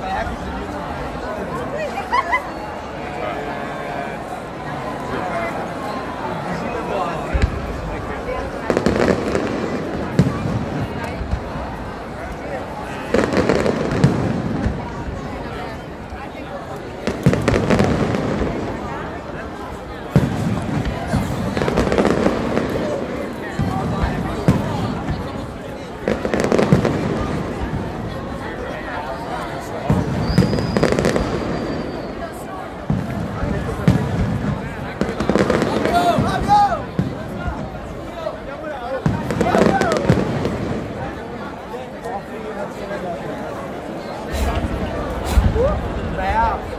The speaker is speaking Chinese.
back. 嗯，怎？